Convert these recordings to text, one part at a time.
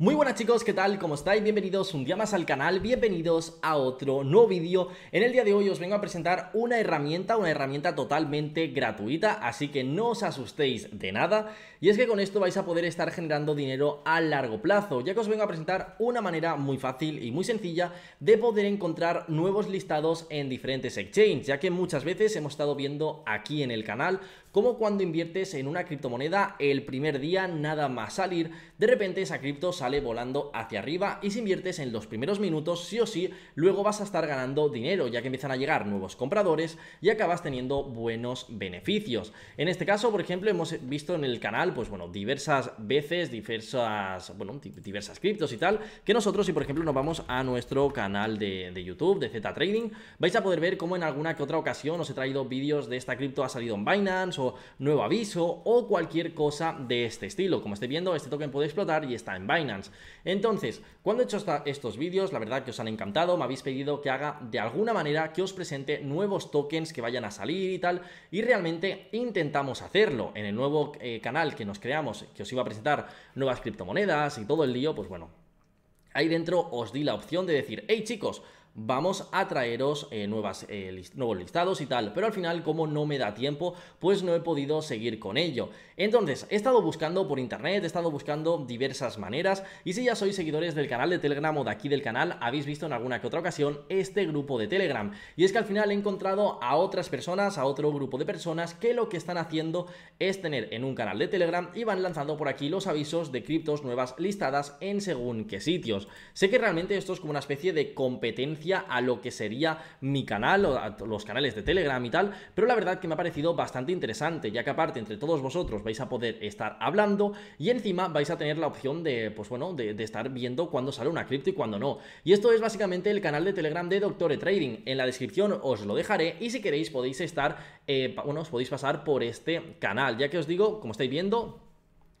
Muy buenas chicos, ¿qué tal? ¿Cómo estáis? Bienvenidos un día más al canal, bienvenidos a otro nuevo vídeo. En el día de hoy os vengo a presentar una herramienta, una herramienta totalmente gratuita, así que no os asustéis de nada. Y es que con esto vais a poder estar generando dinero a largo plazo, ya que os vengo a presentar una manera muy fácil y muy sencilla de poder encontrar nuevos listados en diferentes exchanges, ya que muchas veces hemos estado viendo aquí en el canal como cuando inviertes en una criptomoneda el primer día nada más salir, de repente esa cripto sale volando hacia arriba y si inviertes en los primeros minutos sí o sí, luego vas a estar ganando dinero ya que empiezan a llegar nuevos compradores y acabas teniendo buenos beneficios. En este caso, por ejemplo, hemos visto en el canal, pues bueno, diversas veces, diversas, bueno, diversas criptos y tal, que nosotros si por ejemplo nos vamos a nuestro canal de, de YouTube, de Z Trading, vais a poder ver cómo en alguna que otra ocasión os he traído vídeos de esta cripto ha salido en Binance nuevo aviso o cualquier cosa de este estilo. Como estáis viendo, este token puede explotar y está en Binance. Entonces, cuando he hecho estos vídeos, la verdad que os han encantado, me habéis pedido que haga de alguna manera que os presente nuevos tokens que vayan a salir y tal, y realmente intentamos hacerlo. En el nuevo eh, canal que nos creamos, que os iba a presentar nuevas criptomonedas y todo el lío, pues bueno, ahí dentro os di la opción de decir, hey chicos, vamos a traeros eh, nuevas, eh, nuevos listados y tal, pero al final como no me da tiempo, pues no he podido seguir con ello. Entonces, he estado buscando por internet, he estado buscando diversas maneras y si ya sois seguidores del canal de Telegram o de aquí del canal, habéis visto en alguna que otra ocasión este grupo de Telegram. Y es que al final he encontrado a otras personas, a otro grupo de personas que lo que están haciendo es tener en un canal de Telegram y van lanzando por aquí los avisos de criptos nuevas listadas en según qué sitios. Sé que realmente esto es como una especie de competencia a lo que sería mi canal o a los canales de Telegram y tal, pero la verdad que me ha parecido bastante interesante, ya que aparte entre todos vosotros vais a poder estar hablando y encima vais a tener la opción de, pues bueno, de, estar viendo cuándo sale una cripto y cuándo no. Y esto es básicamente el canal de Telegram de Doctor Trading. En la descripción os lo dejaré y si queréis podéis estar, eh, bueno, os podéis pasar por este canal, ya que os digo, como estáis viendo,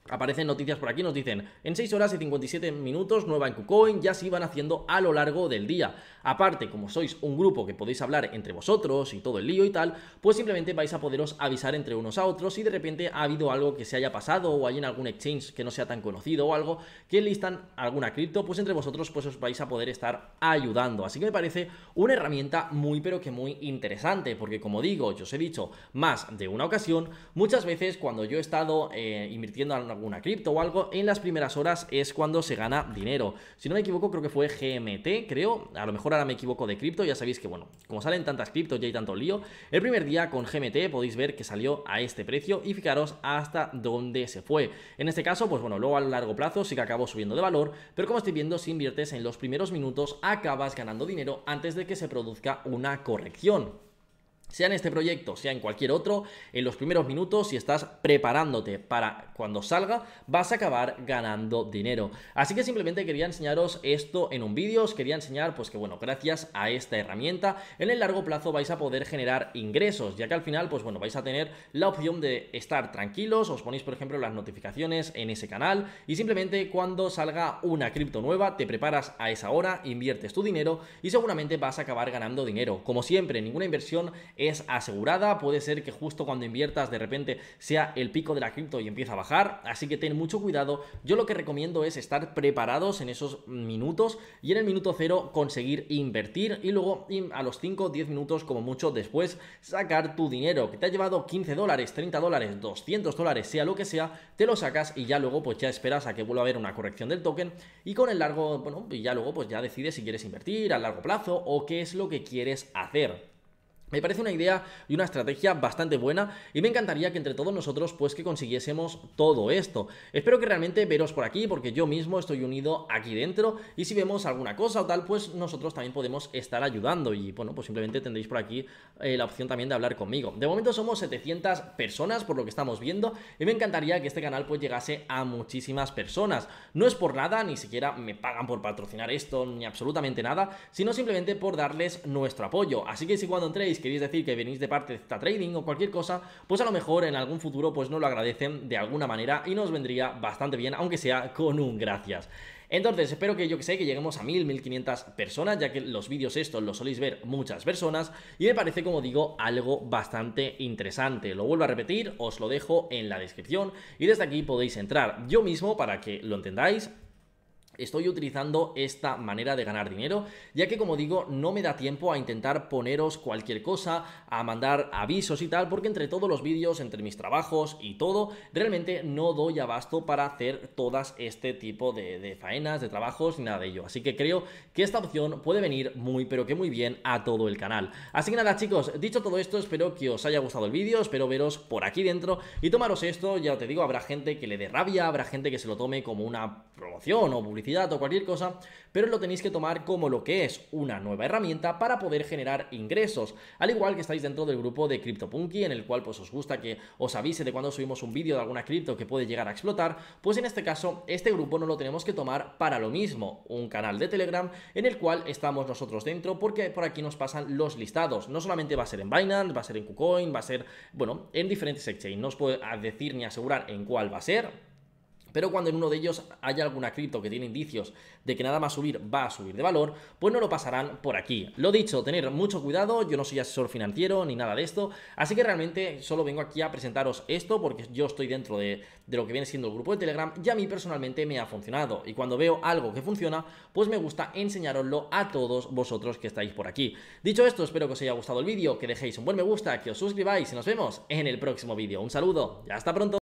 Aparecen noticias por aquí, nos dicen, en 6 horas y 57 minutos, nueva en KuCoin, ya se iban haciendo a lo largo del día. Aparte, como sois un grupo que podéis hablar entre vosotros y todo el lío y tal, pues simplemente vais a poderos avisar entre unos a otros si de repente ha habido algo que se haya pasado o hay en algún exchange que no sea tan conocido o algo que listan alguna cripto, pues entre vosotros pues os vais a poder estar ayudando. Así que me parece una herramienta muy pero que muy interesante, porque como digo, yo os he dicho más de una ocasión, muchas veces cuando yo he estado eh, invirtiendo alguna cripto o algo, en las primeras horas es cuando se gana dinero. Si no me equivoco, creo que fue GMT, creo. A lo mejor ahora me equivoco de cripto, ya sabéis que, bueno, como salen tantas criptos y hay tanto lío, el primer día con GMT podéis ver que salió a este precio y fijaros hasta dónde se fue. En este caso, pues bueno, luego a largo plazo sí que acabó subiendo de valor, pero como estoy viendo, si inviertes en los primeros minutos, acabas ganando dinero antes de que se produzca una corrección. Sea en este proyecto, sea en cualquier otro, en los primeros minutos, si estás preparándote para cuando salga, vas a acabar ganando dinero. Así que simplemente quería enseñaros esto en un vídeo, os quería enseñar pues que bueno, gracias a esta herramienta, en el largo plazo vais a poder generar ingresos, ya que al final pues bueno, vais a tener la opción de estar tranquilos, os ponéis por ejemplo las notificaciones en ese canal y simplemente cuando salga una cripto nueva, te preparas a esa hora, inviertes tu dinero y seguramente vas a acabar ganando dinero. Como siempre, ninguna inversión es asegurada, puede ser que justo cuando inviertas de repente sea el pico de la cripto y empieza a bajar, así que ten mucho cuidado. Yo lo que recomiendo es estar preparados en esos minutos y en el minuto cero conseguir invertir y luego a los 5 10 minutos como mucho después sacar tu dinero que te ha llevado 15 dólares, 30 dólares, 200 dólares, sea lo que sea, te lo sacas y ya luego pues ya esperas a que vuelva a haber una corrección del token y con el largo, bueno, y ya luego pues ya decides si quieres invertir a largo plazo o qué es lo que quieres hacer. Me parece una idea y una estrategia bastante buena y me encantaría que entre todos nosotros pues que consiguiésemos todo esto. Espero que realmente veros por aquí porque yo mismo estoy unido aquí dentro y si vemos alguna cosa o tal pues nosotros también podemos estar ayudando y bueno pues simplemente tendréis por aquí eh, la opción también de hablar conmigo. De momento somos 700 personas por lo que estamos viendo y me encantaría que este canal pues llegase a muchísimas personas. No es por nada, ni siquiera me pagan por patrocinar esto ni absolutamente nada, sino simplemente por darles nuestro apoyo. Así que si cuando entréis queréis decir que venís de parte de esta trading o cualquier cosa, pues a lo mejor en algún futuro pues no lo agradecen de alguna manera y nos vendría bastante bien, aunque sea con un gracias. Entonces, espero que yo que sé, que lleguemos a 1000, 1500 personas, ya que los vídeos estos los soléis ver muchas personas, y me parece, como digo, algo bastante interesante. Lo vuelvo a repetir, os lo dejo en la descripción, y desde aquí podéis entrar yo mismo, para que lo entendáis, estoy utilizando esta manera de ganar dinero, ya que como digo, no me da tiempo a intentar poneros cualquier cosa, a mandar avisos y tal, porque entre todos los vídeos, entre mis trabajos y todo, realmente no doy abasto para hacer todas este tipo de, faenas, de trabajos ni nada de ello. Así que creo que esta opción puede venir muy, pero que muy bien a todo el canal. Así que nada chicos, dicho todo esto, espero que os haya gustado el vídeo, espero veros por aquí dentro y tomaros esto, ya te digo, habrá gente que le dé rabia, habrá gente que se lo tome como una promoción o o cualquier cosa, pero lo tenéis que tomar como lo que es una nueva herramienta para poder generar ingresos, al igual que estáis dentro del grupo de CryptoPunky, en el cual pues os gusta que os avise de cuando subimos un vídeo de alguna cripto que puede llegar a explotar, pues en este caso este grupo no lo tenemos que tomar para lo mismo, un canal de Telegram en el cual estamos nosotros dentro porque por aquí nos pasan los listados, no solamente va a ser en Binance, va a ser en KuCoin, va a ser, bueno, en diferentes exchanges, no os puedo decir ni asegurar en cuál va a ser, pero cuando en uno de ellos haya alguna cripto que tiene indicios de que nada más subir va a subir de valor, pues no lo pasarán por aquí. Lo dicho, tener mucho cuidado, yo no soy asesor financiero ni nada de esto, así que realmente solo vengo aquí a presentaros esto porque yo estoy dentro de, de lo que viene siendo el grupo de Telegram y a mí personalmente me ha funcionado. Y cuando veo algo que funciona, pues me gusta enseñaroslo a todos vosotros que estáis por aquí. Dicho esto, espero que os haya gustado el vídeo, que dejéis un buen me gusta, que os suscribáis y nos vemos en el próximo vídeo. Un saludo y hasta pronto.